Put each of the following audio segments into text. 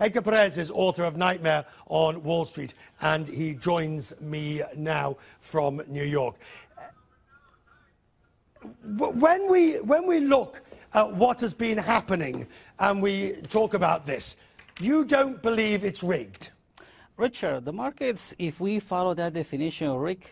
Edgar Perez is author of Knightmare on Wall Street, and he joins me now from New York. When we, when we look at what has been happening and we talk about this, you don't believe it's rigged. Richard, the markets, if we follow that definition of rigged,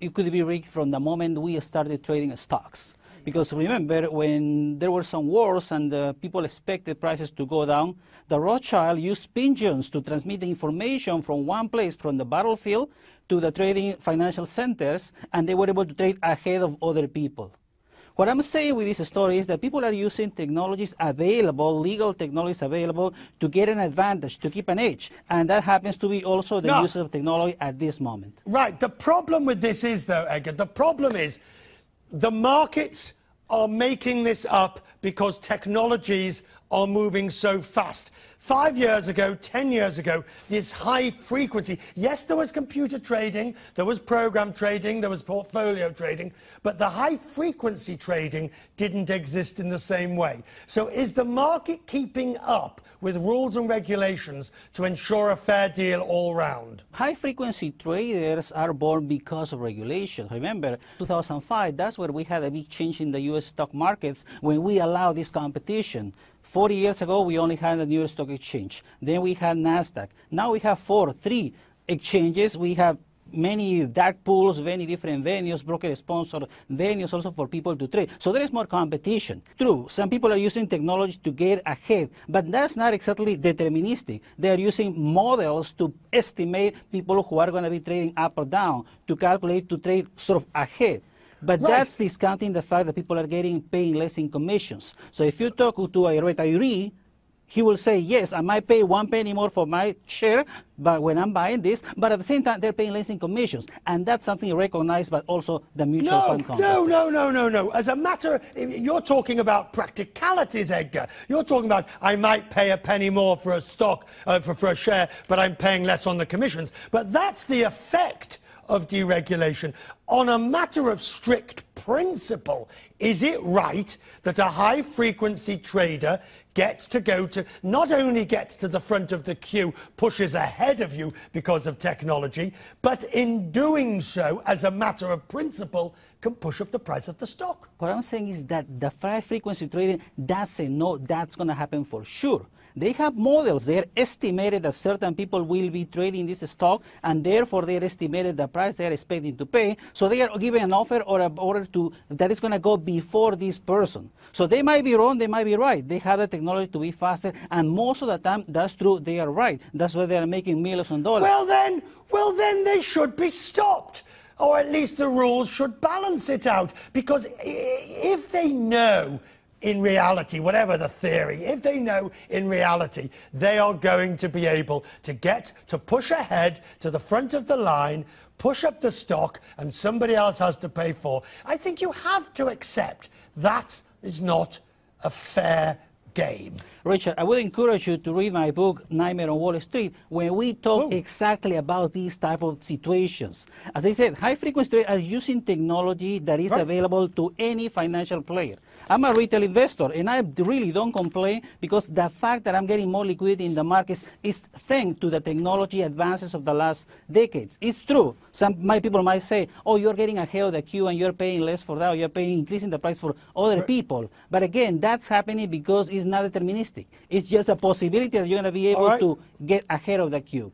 it could be rigged from the moment we started trading stocks. Because remember, when there were some wars and uh, people expected prices to go down, the Rothschild used pigeons to transmit the information from one place, from the battlefield, to the trading financial centers, and they were able to trade ahead of other people. What I'm saying with this story is that people are using technologies available, legal technologies available, to get an advantage, to keep an edge. And that happens to be also the no. use of technology at this moment. Right. The problem with this is, though, Edgar, the problem is the markets are making this up because technologies are moving so fast. Five years ago, 10 years ago, this high frequency, yes, there was computer trading, there was program trading, there was portfolio trading, but the high frequency trading didn't exist in the same way. So is the market keeping up with rules and regulations to ensure a fair deal all round? High frequency traders are born because of regulation. Remember, 2005, that's where we had a big change in the US stock markets when we allowed this competition. 40 years ago, we only had the New York Stock Exchange. Then we had NASDAQ. Now we have four, three exchanges. We have many dark pools, many different venues, broker sponsored venues also for people to trade. So there is more competition. True, some people are using technology to get ahead, but that's not exactly deterministic. They are using models to estimate people who are going to be trading up or down, to calculate to trade sort of ahead. But right. that's discounting the fact that people are getting paying less in commissions. So if you talk to a retiree, he will say, yes, I might pay one penny more for my share but when I'm buying this, but at the same time, they're paying less in commissions. And that's something recognized by also the mutual no, fund companies. No, no, no, no, no. As a matter, you're talking about practicalities, Edgar. You're talking about I might pay a penny more for a stock, uh, for, for a share, but I'm paying less on the commissions. But that's the effect of deregulation. On a matter of strict principle, is it right that a high frequency trader gets to go to, not only gets to the front of the queue, pushes ahead of you because of technology, but in doing so, as a matter of principle, can push up the price of the stock? What I'm saying is that the high frequency trading doesn't know that's going to happen for sure. They have models. They're estimated that certain people will be trading this stock, and therefore they're estimated the price they're expecting to pay. So they are giving an offer or an order to that is going to go before this person. So they might be wrong, they might be right. They have the technology to be faster, and most of the time that's true. They are right. That's why they are making millions of dollars. Well then, well then they should be stopped or at least the rules should balance it out. Because if they know in reality, whatever the theory, if they know in reality they are going to be able to get to push ahead to the front of the line, push up the stock, and somebody else has to pay for, I think you have to accept that is not a fair game. Richard, I would encourage you to read my book, Knightmare on Wall Street, when we talk Ooh. exactly about these type of situations. As I said, high frequency traders are using technology that is right. available to any financial player. I'm a retail investor, and I really don't complain because the fact that I'm getting more liquidity in the markets is thanks to the technology advances of the last decades. It's true. Some my people might say, oh, you're getting ahead of the queue and you're paying less for that, or you're paying increasing the price for other right. people. But again, that's happening because it's not deterministic. It's just a possibility that you're going to be able right. to get ahead of the queue.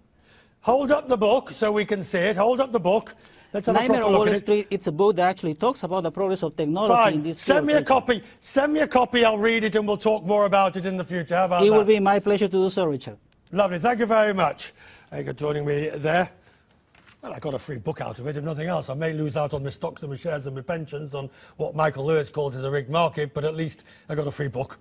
Hold up the book so we can see it. Hold up the book. Let's have Knightmare a proper Wall Street, it. it's a book that actually talks about the progress of technology Fine. in this Send me a copy. Send me a copy. I'll read it and we'll talk more about it in the future. How about it that? It will be my pleasure to do so, Richard. Lovely. Thank you very much. Thank you for joining me there. Well, I got a free book out of it, if nothing else. I may lose out on my stocks and my shares and my pensions on what Michael Lewis calls as a rigged market, but at least I got a free book.